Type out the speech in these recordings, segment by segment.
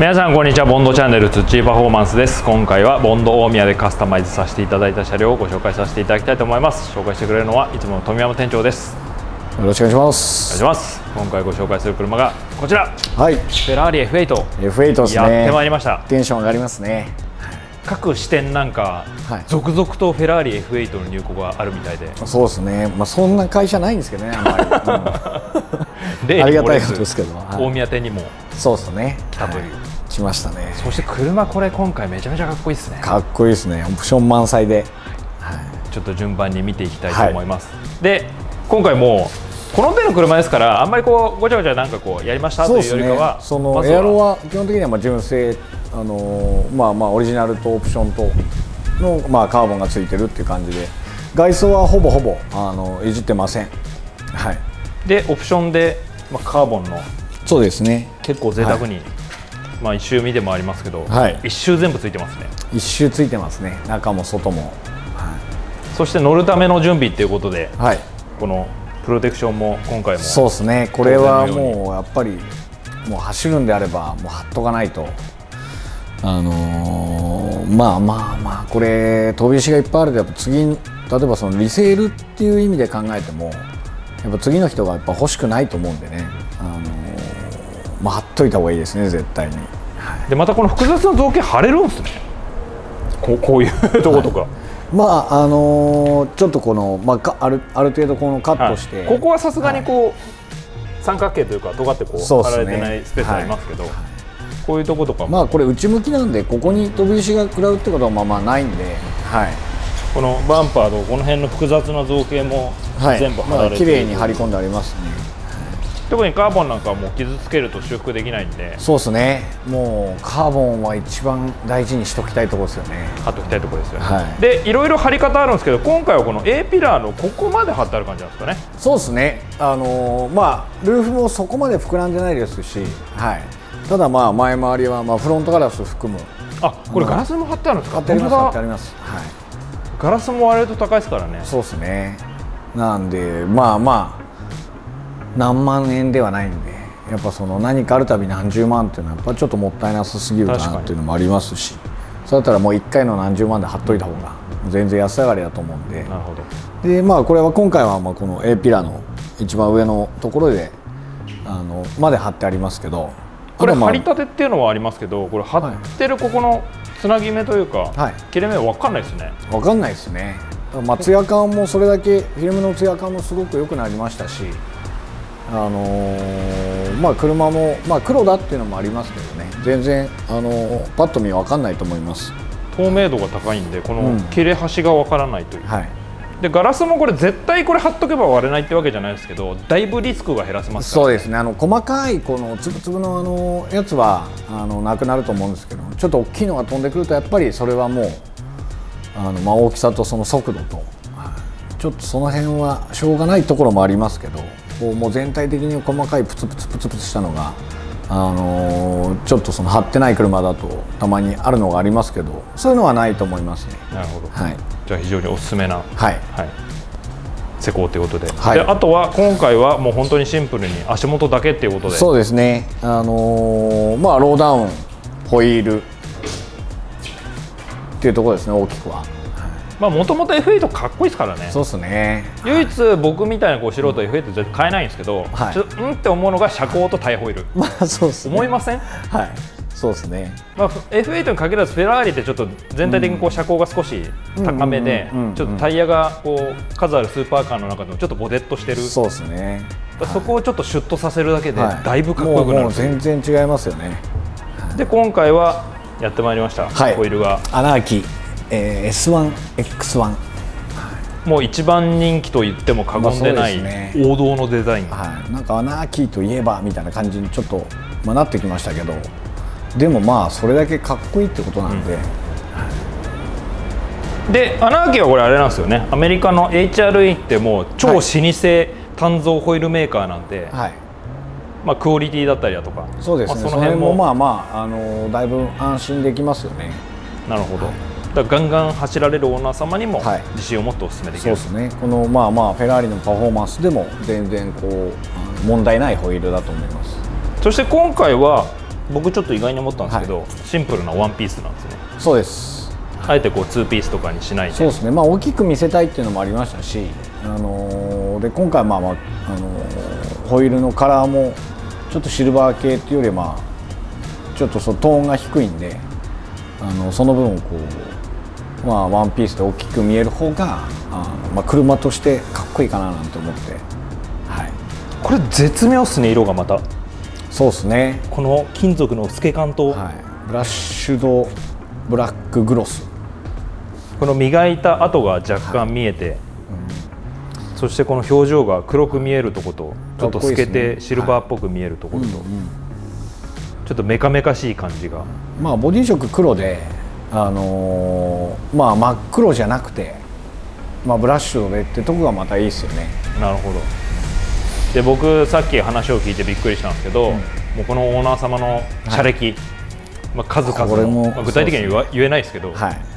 皆さんこんにちは。ボンドチャンネルツッチーパフォーマンスです。今回はボンド大宮でカスタマイズさせていただいた車両をご紹介させていただきたいと思います。紹介してくれるのはいつもの富山店長です。よろしくお願いしまお願いすします。今回ご紹介する車がこちら。はい。フェラーリ F8 F8 ですやってまいねりました。テンション上がりますね。各支店なんか、はい。続々とフェラーリ F8 の入庫があるみたいで。そうですね。まあそんな会社ないんですけどねあんまり、例ありがたいことですけど はい。大宮店にもうんそうですね。来たという。はい。来ましたね。そして車これ今回めちゃめちゃかっこいいですね。かっこいいですね。オプション満載で。ちょっと順番に見ていきたいと思います、で今回もうこの手の車ですからあんまりこうごちゃごちゃなんかこうやりましたというよりかはそのまずエアロは基本的にはまあ純正あのーまあまあオリジナルとオプションとのまあカーボンがついてるっていう感じで。外装はほぼほぼあのいじってません。はいでオプションで、まあ、カーボンの。そうですね。結構贅沢に、まあ一周見てもありますけど、はい。一周全部ついてますね。一周ついてますね。中も外も。そして乗るための準備っていうことではい。このプロテクションも今回も。そうですね。これはもうやっぱりもう走るんであればもう貼っとかないと。あのーまあまあまあこれ飛び石がいっぱいあるとやっぱ次例えばそのリセールっていう意味で考えてもやっぱ次の人がやっぱ欲しくないと思うんでね、あのーまあ貼っといた方がいいですね絶対に。でまたこの複雑な造形貼れるんですね。こうこういう とことか、まああのーちょっとこの、まあ、かあるある程度このカットして、はい。ここはさすがにこう、三角形というか尖ってこうそうね。貼られてないスペースありますけど、こういうとことかも、まあこれ内向きなんでここに飛び石が食らうってことはまあまあないんで、はいこのバンパーとこの辺の複雑な造形もはい、全部貼まあられている、綺麗に張り込んでありますね。特にカーボンなんかはもう傷つけると修復できないんで。そうですね。もうカーボンは一番大事にしときたいところですよね。貼っときたいところですよね、はい。でいろいろ貼り方あるんですけど今回はこの A ピラーのここまで貼ってある感じなんですかね。そうですね。あのーまあルーフもそこまで膨らんでないですし、はい、ただまあ前回りはまあフロントガラス含む。あこれガラスも貼ってあるんですか？買ってあります本当だ。買ってあります。はいガラスも割と高いですからね。そうですね。なんでまあまあ何万円ではないんでやっぱその何かあるたび何十万っていうのはやっぱちょっともったいなさすぎるかなっていうのもありますしそうだったらもう1回の何十万で貼っといた方が全然安上がりだと思うんで。なるほど。でまあこれは今回はまあこの A ピラの一番上のところであのまで貼ってありますけどこれ貼り立てっていうのはありますけどこれ貼ってるここのつなぎ目というか、はい。切れ目分かんないですね。わかんないですね。まあツヤ感もそれだけフィルムのツヤ感もすごく良くなりましたしあのーまあ車もまあ黒だっていうのもありますけどね。全然あのーパッと見わかんないと思います。透明度が高いんでこのうん。切れ端が分からないという、はいでガラスもこれ絶対これ貼っとけば割れないってわけじゃないですけどだいぶリスクが減らせますからそうですね。あの細かいこのつぶつぶのあのやつはあのなくなると思うんですけどちょっと大きいのが飛んでくるとやっぱりそれはもうあの、まあ、大きさとその速度とはい。ちょっとその辺はしょうがないところもありますけどこうもう全体的に細かいプツプツプツプツしたのが、あのーちょっとその張ってない車だとたまにあるのがありますけどそういうのはないと思いますね。なるほど、はい、じゃあ非常におすすめな、はい。はい、施工ということで,、はい。であとは今回はもう本当にシンプルに足元だけっていうことで。そうですね、あのーまあ、ローダウン、ホイール。っていうところですね、大きくは。まあもともと F8 かっこいいですからね。そうですね、唯一僕みたいなこう素人 F8 絶対買えないんですけど、はい。ちょっとうんって思うのが車高とタイヤホイール。まあそうですね、思いません、はい、そうですね、まあ、F8 に限らずフェラーリってちょっと全体的にこう車高が少し高めでちょっとタイヤがこう数あるスーパーカーの中でもちょっとボデッとしてる。そうですね、そこをちょっとシュッとさせるだけではい。だいぶかっこよくなる。んですよ全然違いますよね、で今回はやってまいりました、はい。ホイールが。アナーキー、えー、S1X1、もう一番人気と言っても過言でない王道のデザイン、はい、なんかアナーキーといえばみたいな感じにちょっと、まあ、なってきましたけど、でもまあ、それだけかっこいいってことなんで、でアナーキーはこれあれなんですよね。アメリカの HRE ってもう超老舗鍛造ホイールメーカーなんで、はい、まあ、クオリティだったりだとか。そうですね、まあ、その辺もまああまあ、あのだいぶ安心できますよね。なるほど、だからガンガン走られるオーナー様にもはい。自信を持ってお勧めできる、そうですね。このまあまあフェラーリのパフォーマンスでも全然こう問題ないホイールだと思います。そして今回は僕ちょっと意外に思ったんですけど、シンプルなワンピースなんですね。そうです。あえてこうツーピースとかにしないで。そうですね。まあ大きく見せたいっていうのもありましたし、あのーで今回まあ、まああのーホイールのカラーもちょっとシルバー系っていうよりはまあちょっとそうトーンが低いんであのその分こうまあワンピースで大きく見える方があの、まあ、車としてかっこいいかななんて思って。はい。これ絶妙っすね色がまたそうですね。この金属の透け感と、はい。ブラッシュドブラックグロス。この磨いた跡が若干見えて、そしてこの表情が黒く見えるとことちょっと透けてシルバーっぽく見えるところと、ちょっとメカメカしい感じが。まあボディ色黒であのーまあ真っ黒じゃなくてまあブラッシュドでってとこがまたいいですよね。なるほどで僕さっき話を聞いてびっくりしたんですけど、もうこのオーナー様の車歴、まあ、数々の、まあ具体的には言えないですけど、はい。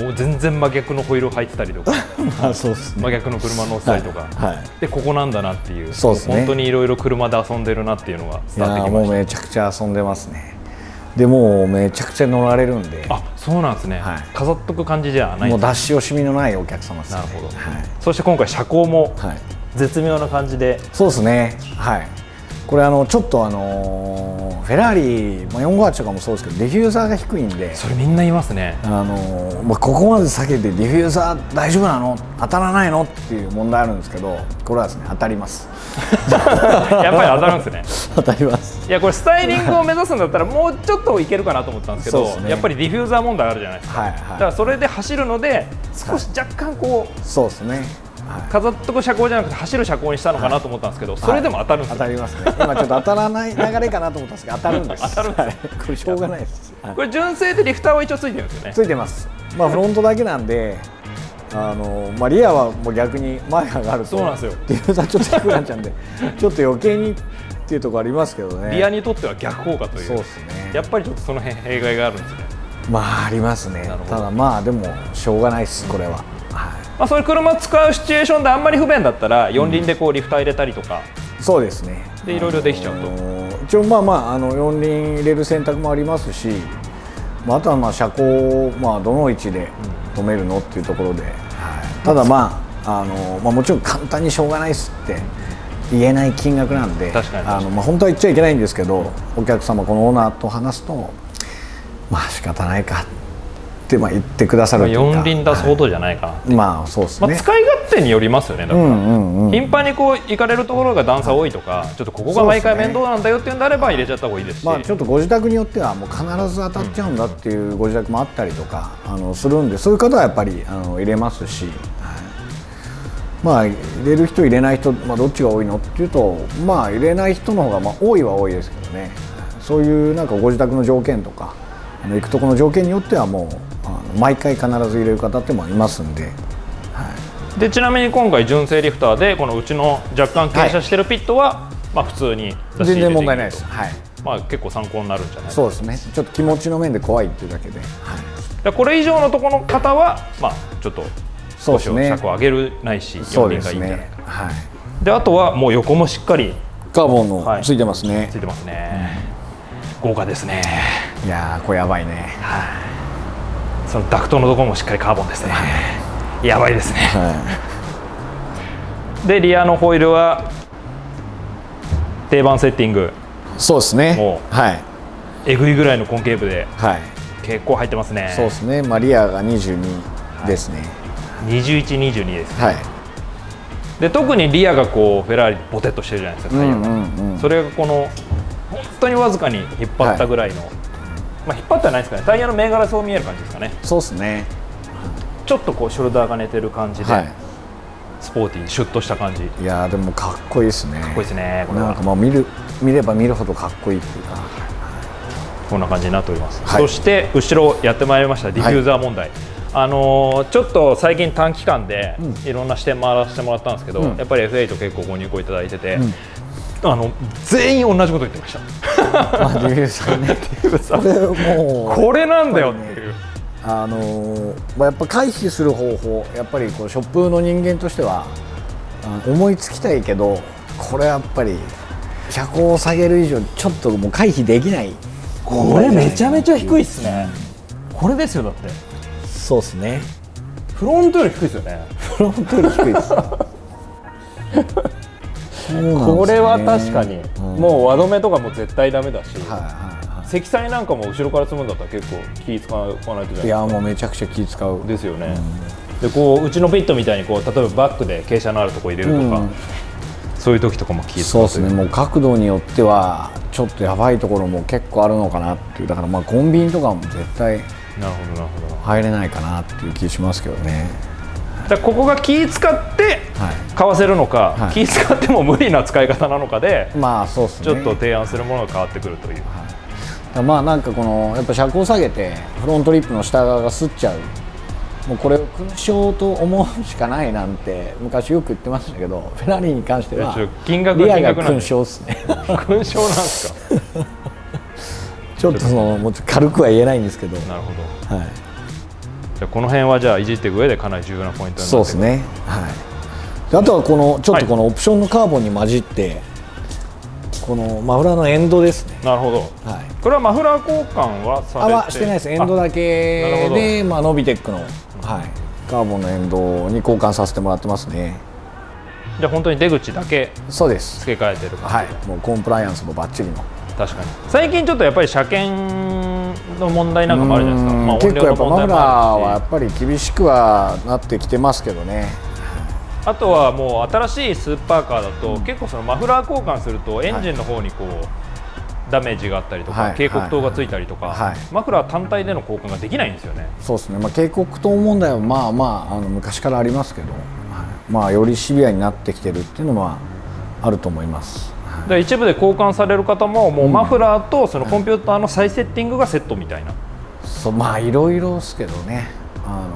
もう全然真逆のホイールを履いてたりとか まあそうです真逆の車乗ってたりとか、はい。でここなんだなっていうそうですね。本当にいろいろ車で遊んでるなっていうのがい伝わってきました。もうめちゃくちゃ遊んでますね。でもうめちゃくちゃ乗られるんで。あそうなんですね、はい。飾っとく感じじゃないもう出し惜しみのないお客様ですね。なるほど。はい、そして今回車高もはい、絶妙な感じで。そうですね。はい。これあのちょっとあのーフェラーリ、まあ、458とかもそうですけどディフューザーが低いんで。それみんな言いますね。あのーまあ、ここまで避けてディフューザー大丈夫なの？当たらないの？っていう問題あるんですけどこれはですね当たります。やっぱり当たるんですね。当たります。いやこれスタイリングを目指すんだったらもうちょっといけるかなと思ったんですけどすね。やっぱりディフューザー問題あるじゃないですか、はいはいだからそれで走るので少し若干こうそうですね、はい。飾っとく車高じゃなくて走る車高にしたのかなと思ったんですけど、それでも当たるんですよ、当たりますね。今ちょっと当たらない流れかなと思ったんですけど当たるんです。当たるんですはいこれしょうがないです、はい。これ純正でリフターは一応ついてるんですよね。ついてます。まあフロントだけなんであのまあ、リアはもう逆に前上がるとそうなんですよ。ディフューザーちょっと低くなっちゃうんで ちょっと余計にっていうところありますけどね。リアにとっては逆効果という。そうですね。やっぱりちょっとその辺弊害があるんですね、まあありますね。ただまあでもしょうがないですこれは、はいまあ、そういう車使うシチュエーションであんまり不便だったら四輪でこうリフター入れたりとか、そうですね。でいろいろできちゃうと。あのー一応まあまああの四輪入れる選択もありますし、まあ、あとはまあ車高をまあどの位置で止めるのっていうところで、はい。ただまああのーまあもちろん簡単にしょうがないっすって言えない金額なんであのまあ本当は言っちゃいけないんですけどお客様このオーナーと話すとまあ仕方ないかってまあ言ってくださるまあ、というか四輪出すほどじゃないかな、はいまあそうですまあ、ね、使い勝手によりますよねだから、うんうんうん。頻繁にこう行かれるところが段差多いとか、ちょっとここが毎回面倒なんだよっていうんであれば入れちゃった方がいいですし、まあ、ちょっとご自宅によってはもう必ず当たっちゃうんだっていうご自宅もあったりとかあのするんでそういう方はやっぱりあの入れますし、はい。まあ入れる人入れない人、まあ、どっちが多いのっていうとまあ入れない人の方がまあ多いは多いですけどね。そういうなんかご自宅の条件とかあの行くとこの条件によってはもうあの毎回必ず入れる方ってもいますんで。でちなみに今回純正リフターでこのうちの若干傾斜してるピットは、まあ普通に全然問題ないです、はい、まあ結構参考になるんじゃないそうですね。ちょっと気持ちの面で怖いっていうだけで、はい、でこれ以上のところの方はまあちょっと少しそうですね。車高上げるないし4そうです輪がいいんじゃないねか、はい、であとはもう横もしっかりカーボンはい。のついてますね、ついてますね、豪華ですねいやーこれやばいね。そのダクトのところもしっかりカーボンですね、やばいですねはでリアのホイールは定番セッティングい。そうですねも。はいえぐいぐらいのコンケーブではい。結構入ってますねそうですね。マリアが22ですね。2122ですはい。で特にリアがこうフェラーリボテッとしてるじゃないですかタイヤが、うんそれがこの本当にわずかに引っ張ったぐらいの、まあ引っ張ってはないですかね。タイヤの銘柄そう見える感じですかね。そうですね。ちょっとこうショルダーが寝てる感じで、はスポーティーにシュッとした感じ。い。いやーでもかっこいいですね。かこいいですねこれは。なんかまあ見る見れば見るほどかっこいいっていうか。こんな感じになっております、はい。そして後ろやってまいりましたディフューザー問題、あのーちょっと最近短期間でいろんな視点回らせてもらったんですけど、うん。やっぱり F8 結構ご入稿いただいてて、んあの全員同じこと言ってました。まあね。これもうこれなんだよ。っていう、あのーまあやっぱ回避する方法やっぱりこうショップの人間としてはあ思いつきたいけどこれやっぱり車高を下げる以上ちょっともう回避できない。これめちゃめちゃ低いっすね。これですよだって。そうですね。フロントより低いですよね。フロントより低いです これは確かに、うん。もう輪止めとかも絶対ダメだし、積載なんかも後ろから積むんだったら結構気使わないとじゃない。いやもうめちゃくちゃ気使う。ですよね、でこううちのピットみたいにこう例えばバックで傾斜のあるとこ入れるとか、うん。そういう時とかも気使そうですね。もう角度によってはちょっとやばいところも結構あるのかなっていう。だからまあコンビニとかも絶対なるほどなるほど。入れないかなっていう気しますけどね。だここが気使っ買わせるのか、はい。気使っても無理な使い方なのかでまあそうですね。ちょっと提案するものが変わってくるという、まあなんかこのやっぱ車高下げてフロントリップの下側がすっちゃう。もうこれを勲章と思うしかないなんて昔よく言ってましたけどフェラーリに関してはちょっと金額がリアが勲章ですね。勲章なんですか？ちょっとそのもう軽くは言えないんですけど、なるほど。はい、じゃあこの辺はじゃあいじっていく上でかなり重要なポイントになってそうですね。はい。であとはこのちょっとこのオプションのカーボンに混じって、このマフラーのエンドですね。なるほど。はい。これはマフラー交換はされて。あはしてないです。エンドだけほでまあノビテックの、はい、カーボンのエンドに交換させてもらってますね。あじゃあ本当に出口だけそうです。付け替えてるはい。もうコンプライアンスもバッチリの。確かに。最近ちょっとやっぱり車検の問題なんかもあるじゃないですか、うん。まあ、結構やっぱマフラーはやあっぱり厳しくはなってきてますけどねあとはもう新しいスーパーカーだと、結構そのマフラー交換するとエンジンの方にこう、ダメージがあったりとか、はい。警告灯がついたりとか、はい。マフラー単体での交換ができないんですよね。そうですね、まあ、警告灯問題はまあまああの昔からありますけど、はい。まあよりシビアになってきてるっていうのはあると思います、はい。で一部で交換される方ももうマフラーとそのコンピューターの再セッティングがセットみたいな、そうまあいろいろですけどね。あ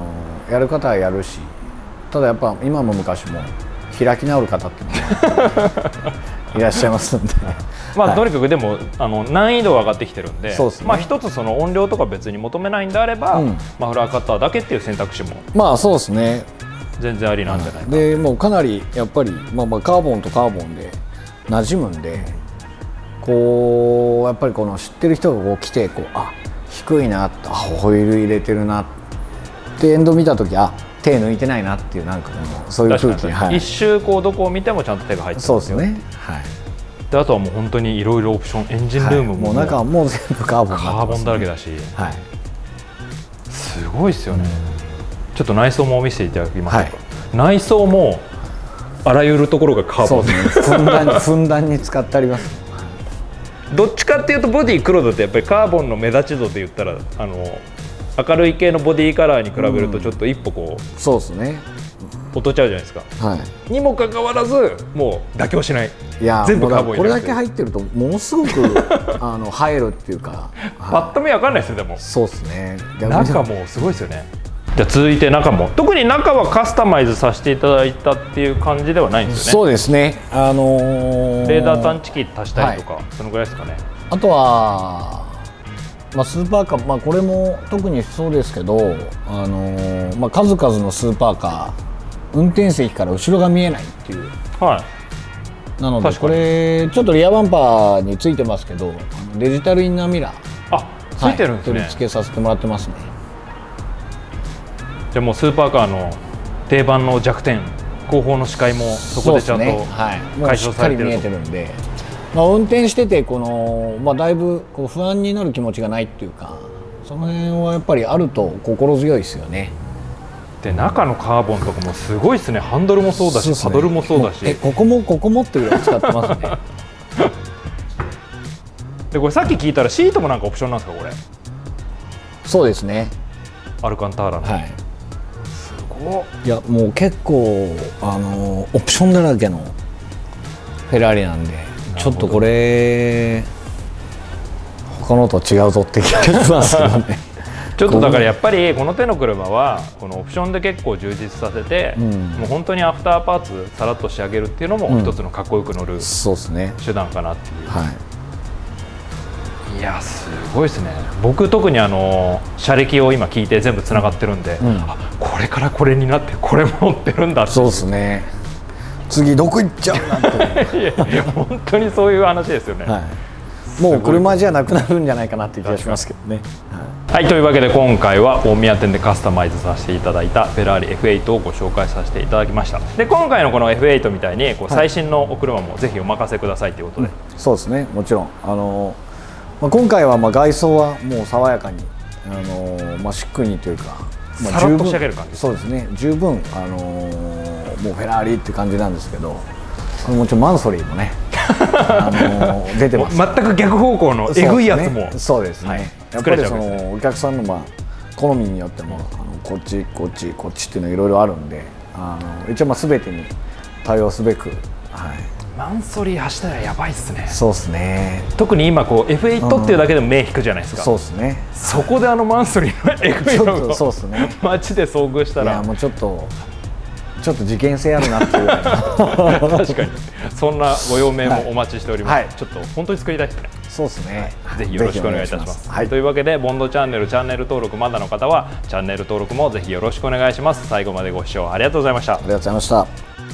のやる方はやるしただやっぱ今も昔も開き直る方っていらっしゃいますんで。まあ、はいとにかくでもあの難易度は上がってきてるんでね。まあ、一つその音量とか別に求めないんであれば、うん。マフラーカッターだけっていう選択肢もまあそうですね。全然ありなんじゃないか、でもうかなりやっぱり、まあ、まあカーボンとカーボンで馴染むんでこうやっぱりこの知ってる人がこう来てこうあ低いなあホイール入れてるなってエンド見た時あ手抜いてないなっていうなんかこのそういう空気はい。一周こうどこを見てもちゃんと手が入ってるそうですよね。はい。であとはもう本当にいろいろオプションエンジンルームも,、はい。もう中はもう全部カーボンになカーボンだらけだし。はい。すごいですよね、ちょっと内装も見せていただきましょうか、はい。内装もあらゆるところがカーボン。ですね。ふんだんに ふんだんに使ってあります。どっちかっていうとボディ黒だとやっぱりカーボンの目立ち度で言ったらあの明るい系のボディカラーに比べるとちょっと一歩こそうですね。う劣っちゃうじゃないですか。はい。にもかかわらずもう妥協しない。いや全部カーボンこれだけ入入ってるとものすごく あの入るっていうか、パッと見わかんないですよでも。そうですね。中もすごいですよね。じゃあ続いて中も。特に中はカスタマイズさせていただいたっていう感じではないんですよね。そうですね。あのーレーダー探知機足したりとか、そのぐらいですかね。あとは、まあ、スーパーカー、まあ、これも特にそうですけど、あのーまあ、数々のスーパーカー運転席から後ろが見えないっていう。はい。なのでこれちょっとリアバンパーについてますけどデジタルインナーミラー。あついてるんですね、はい。取り付けさせてもらってますね。じゃあもうスーパーカーの定番の弱点後方の視界もそこでちゃんとそうですね。はい、しっかり見えてるんで、まあ、運転しててこの、まあ、だいぶこう不安になる気持ちがないっていうかその辺はやっぱりあると心強いですよね。で中のカーボンとかもすごいですね。ハンドルもそうだしね。パドルもそうだし。もえここもここもってぐらい使ってますね。でこれさっき聞いたらシートもなんかオプションなんですかこれ？そうですね。アルカンターラの、はい。すごっ。いやもう結構あのオプションだらけのフェラーリなんでちょっとこれ他のと違うぞって気がしますけどね。ちょっとだからやっぱりこの手の車はこのオプションで結構充実させて、うん。もう本当にアフターパーツさらっと仕上げるっていうのもうん一つのかっこよく乗るそうですね。手段かなっていう、はい。いやすごいですね。僕特にあの車歴を今聞いて全部つながってるんで、うん。あこれからこれになってこれも乗ってるんだってそうですね次どこ行っちゃうなって。いう、いや本当にそういう話ですよね。はい、もう車じゃなくなるんじゃないかなっていう気がしますけどね、はい。はい、というわけで今回は大宮店でカスタマイズさせていただいたフェラーリ F8 をご紹介させていただきました。で今回のこの F8 みたいにこう最新のお車もぜひお任せくださいということで、そうですね。もちろん。あの、まあ、今回はまあ外装はもう爽やかにあの、まあ、シックにというか、まあ、さらっと仕上げる感じそうですね。十分あのもうフェラーリって感じなんですけどこれもちろんマンソリーもねあの 出てます。全く逆方向のえぐいやつもそうですね、はい。やっぱりそのお客さんのまあ好みによってもあのこっちこっちこっちっていうのいろいろあるんであの一応まあ全てに対応すべく、はい、マンソリー走ったらやばいっすね。そうですね。特に今こう F8 っていうだけでも目引くじゃないですか、そうですね。そこであのマンソリーのえぐいちょっとのがそうですね。街で遭遇したら。いやもうちょっとちょっと事件性あるなっていう。確かに。そんなご用命もお待ちしております、はい。ちょっと本当に作りたいですね。そうですね、ぜひよろしくお願いいたします。はい。というわけで、ボンドチャンネル、チャンネル登録まだの方は、チャンネル登録もぜひよろしくお願いします。最後までご視聴ありがとうございました。あ。りがとうございました